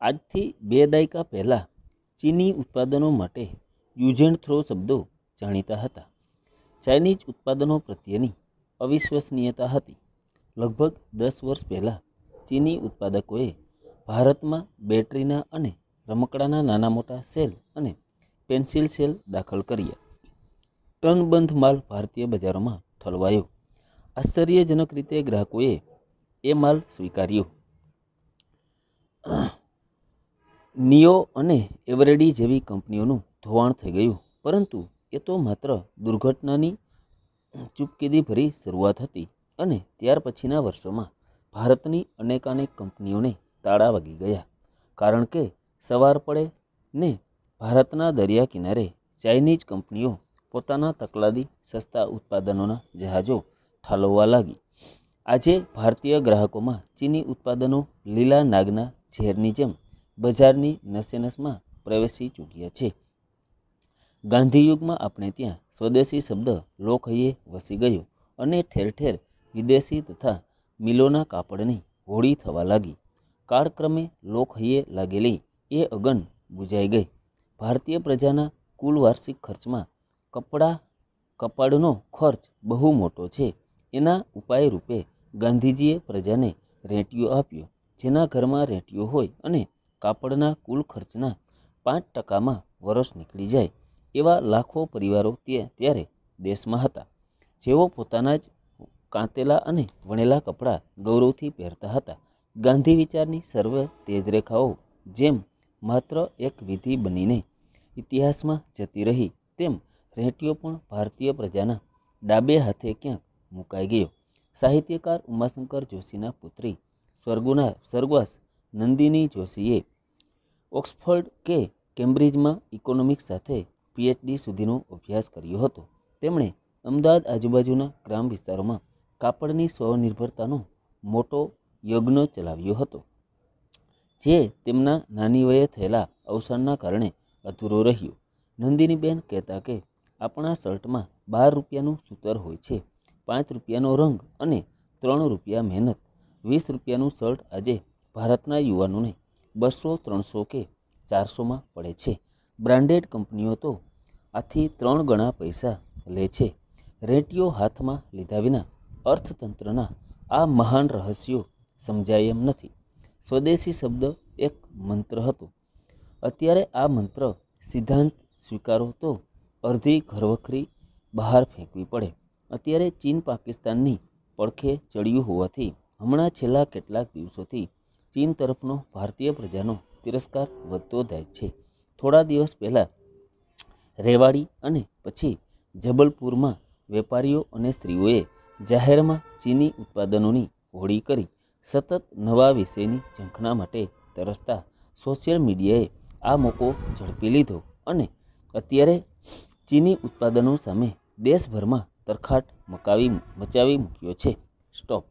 આજથી બે દાયકા પહેલાં ચીની ઉત્પાદનો માટે યુઝ એન્ડ થ્રો શબ્દો જાણીતા હતા. ચાઇનીઝ ઉત્પાદનો પ્રત્યેની અવિશ્વસનીયતા હતી. લગભગ દસ વર્ષ પહેલાં ચીની ઉત્પાદકોએ ભારતમાં બેટરીના અને રમકડાના નાના મોટા સેલ અને પેન્સિલ સેલ દાખલ કર્યા. ટનબંધ માલ ભારતીય બજારોમાં ઠલવાયો. આશ્ચર્યજનક રીતે ગ્રાહકોએ એ માલ સ્વીકાર્યો. નિયો અને એવરેડી જેવી કંપનીઓનું ધોવાણ થઈ ગયું. પરંતુ એ તો માત્ર દુર્ઘટનાની ચૂપકીદી ભરી શરૂઆત હતી અને ત્યાર પછીના વર્ષોમાં ભારતની અનેકાનેક કંપનીઓને તાળા વાગી ગયા. કારણ કે સવાર પડે ને ભારતના દરિયા કિનારે ચાઇનીઝ કંપનીઓ પોતાના તકલાદી સસ્તા ઉત્પાદનોના જહાજો ઠાલવવા લાગી. આજે ભારતીય ગ્રાહકોમાં ચીની ઉત્પાદનો લીલા નાગના ઝેરની જેમ બજારની નસેનસમાં પ્રવેશી ચૂક્યા છે. ગાંધીયુગમાં આપણે ત્યાં સ્વદેશી શબ્દ લોકહૈયે વસી ગયો અને ઠેર ઠેર વિદેશી તથા મિલોના કાપડની હોળી થવા લાગી. કાળક્રમે લોકહૈયે લાગેલી એ અગન બુઝાઈ ગઈ. ભારતીય પ્રજાના કુલ વાર્ષિક ખર્ચમાં કપડા કપાળનો ખર્ચ બહુ મોટો છે. એના ઉપાય રૂપે ગાંધીજીએ પ્રજાને રેંટિયો આપ્યો, જેના ઘરમાં રેંટિયો હોય અને કાપડના કુલ ખર્ચના પાંચ ટકામાં વરસ નીકળી જાય એવા લાખો પરિવારો તે ત્યારે દેશમાં હતા. જેઓ પોતાના જ કાંતેલા અને વણેલા કપડાં ગૌરવથી પહેરતા હતા. ગાંધી વિચારની સર્વ તેજરેખાઓ જેમ માત્ર એક વિધિ બનીને ઇતિહાસમાં જતી રહી, તેમ રેંટિયો પણ ભારતીય પ્રજાના ડાબે હાથે ક્યાંક મુકાઈ ગયો. સાહિત્યકાર ઉમાશંકર જોશીના પુત્રી સ્વર્ગુના સ્વર્ગવાસ નંદિની જોશીએ ઓક્સફર્ડ કે કેમ્બ્રિજમાં ઇકોનોમિક્સ સાથે પીએચડી સુધીનો અભ્યાસ કર્યો હતો. તેમણે અમદાવાદ આજુબાજુના ગ્રામ વિસ્તારોમાં કાપડની સ્વનિર્ભરતાનો મોટો યજ્ઞ ચલાવ્યો હતો, જે તેમના નાની વયે થયેલા અવસાનના કારણે અધૂરો રહ્યો. નંદિનીબેન કહેતા કે આપણા શર્ટમાં બાર રૂપિયાનું સૂતર હોય છે, પાંચ રૂપિયાનો રંગ અને ત્રણ રૂપિયા મહેનત, વીસ રૂપિયાનું શર્ટ આજે ભારતના યુવાનોને બસો, ત્રણસો કે ચારસોમાં પડે છે. બ્રાન્ડેડ કંપનીઓ તો આથી ત્રણ ગણા પૈસા લે છે. રેટીઓ હાથમાં લીધા વિના અર્થતંત્રના આ મહાન રહસ્યો સમજાય એમ નથી. સ્વદેશી શબ્દ એક મંત્ર હતો. અત્યારે આ મંત્ર સિદ્ધાંત સ્વીકારો તો અડધી ઘરવખરી બહાર ફેંકવી પડે. અત્યારે ચીન પાકિસ્તાનની પડખે ચડ્યું હોવાથી હમણાં છેલ્લા કેટલાક દિવસોથી ચીન તરફનો ભારતીય પ્રજાનો તિરસ્કાર વધતો જાય છે. થોડા દિવસ પહેલાં રેવાડી અને પછી જબલપુરમાં વેપારીઓ અને સ્ત્રીઓએ જાહેરમાં ચીની ઉત્પાદનોની હોળી કરી સતત નવા વિષયની ઝંખના માટે તરસતા સોશિયલ મીડિયાએ આ મોકો ઝડપી લીધો અને અત્યારે ચીની ઉત્પાદનો સામે દેશભરમાં તરખાટ મકાવી, મચાવી મૂક્યો છે. સ્ટોપ.